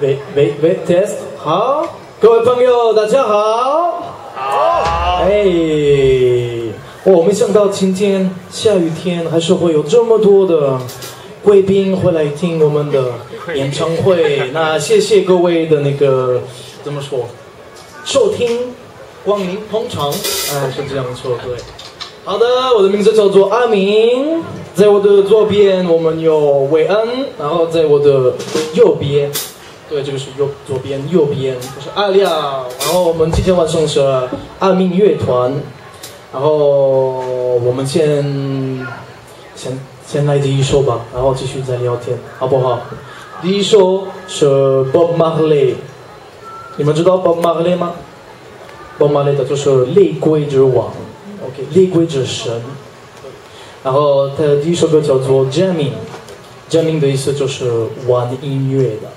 喂喂喂，test，好，各位朋友，大家好。好。哎，我没想到今天下雨天还是会有这么多的贵宾会来听我们的演唱会。那谢谢各位的那个怎么说，收听、光临、捧场，哎，是这样说对。好的，我的名字叫做阿明，在我的左边我们有韦恩，然后在我的右边，对，这个是右左边，右边就是阿亮，然后我们今天晚上是阿明乐团，然后我们先先先来第一首吧，然后继续再聊天，好不好？第一首是 Bob Marley，你们知道 Bob Marley 吗？Bob Marley 的就是内鬼之王。OK，厉鬼之神。然后他的第一首歌叫做 Jamming，Jamming 的意思就是玩音乐的。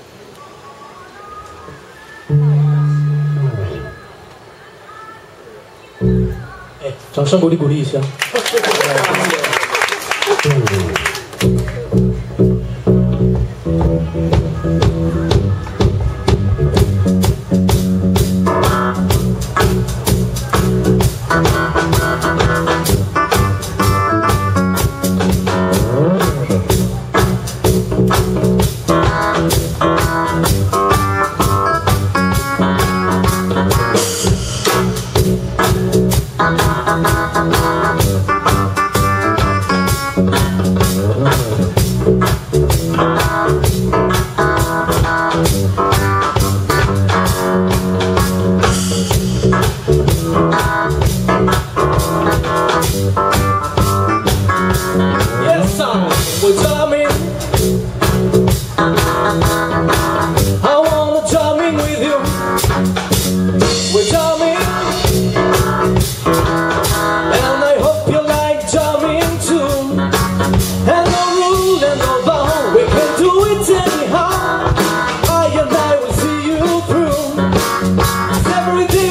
哎，掌声鼓励鼓励一下。掌 I, I everything.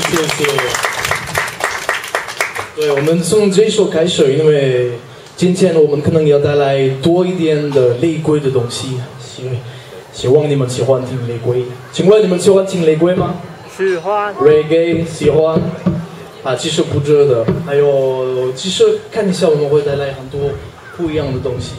谢谢。对，我们从这首开始，因为今天我们可能要带来多一点的雷鬼的东西，希希望你们喜欢听雷鬼。请问你们喜欢听雷鬼吗？喜欢。Reggae 喜欢。啊，其实不热的，还有其实看一下我们会带来很多不一样的东西。